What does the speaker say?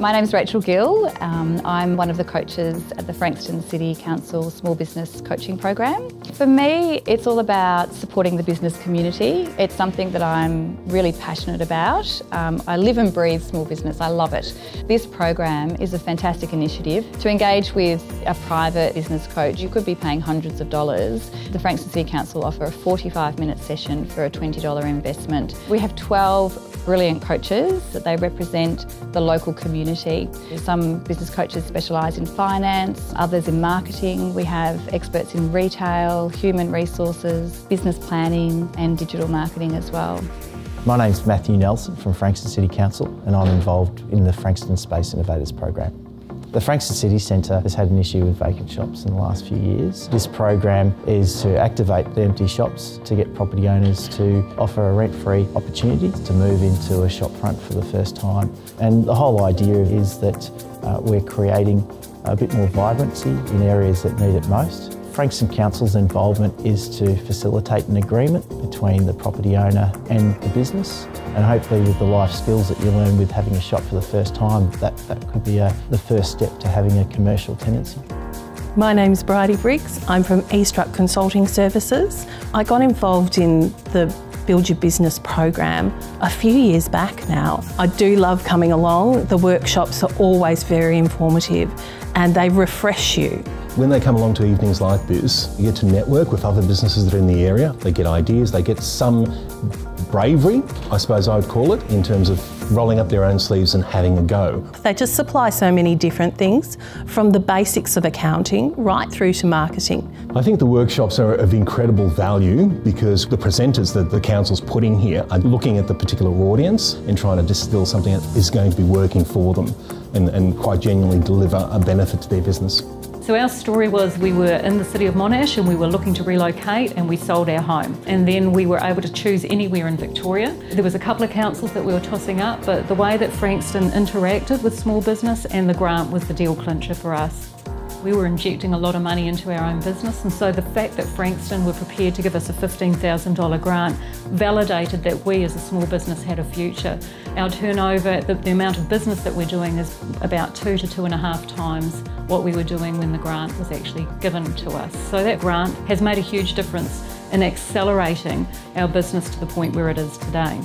My name is Rachel Gill. Um, I'm one of the coaches at the Frankston City Council Small Business Coaching Program. For me, it's all about supporting the business community. It's something that I'm really passionate about. Um, I live and breathe small business, I love it. This program is a fantastic initiative to engage with a private business coach. You could be paying hundreds of dollars. The Frankston City Council offer a 45 minute session for a $20 investment. We have 12 brilliant coaches they represent the local community. Some business coaches specialise in finance, others in marketing. We have experts in retail, human resources, business planning and digital marketing as well. My name's Matthew Nelson from Frankston City Council and I'm involved in the Frankston Space Innovators program. The Frankston City Centre has had an issue with vacant shops in the last few years. This program is to activate the empty shops to get property owners to offer a rent-free opportunity to move into a shop front for the first time. And the whole idea is that uh, we're creating a bit more vibrancy in areas that need it most. Frankston Council's involvement is to facilitate an agreement between the property owner and the business and hopefully with the life skills that you learn with having a shop for the first time, that, that could be a, the first step to having a commercial tenancy. My name's Bridie Briggs. I'm from Eastruck Consulting Services. I got involved in the Build Your Business program a few years back now. I do love coming along. The workshops are always very informative and they refresh you. When they come along to evenings like this, you get to network with other businesses that are in the area. They get ideas, they get some bravery, I suppose I would call it, in terms of rolling up their own sleeves and having a go. They just supply so many different things, from the basics of accounting right through to marketing. I think the workshops are of incredible value because the presenters that the council's putting here are looking at the particular audience and trying to distill something that is going to be working for them and, and quite genuinely deliver a benefit to their business. So our story was we were in the city of Monash and we were looking to relocate and we sold our home. And then we were able to choose anywhere in Victoria. There was a couple of councils that we were tossing up, but the way that Frankston interacted with small business and the grant was the deal clincher for us. We were injecting a lot of money into our own business and so the fact that Frankston were prepared to give us a $15,000 grant validated that we as a small business had a future. Our turnover, the, the, amount of business that we're doing is about two to two and a half times what we were doing when the grant was actually given to us. So that grant has made a huge difference in accelerating our business to the point where it is today.